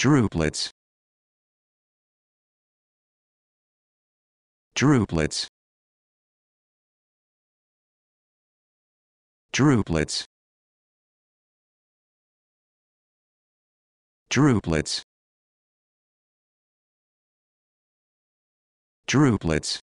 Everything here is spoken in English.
Droplets. Droplets. Droplets. Droplets. Droplets.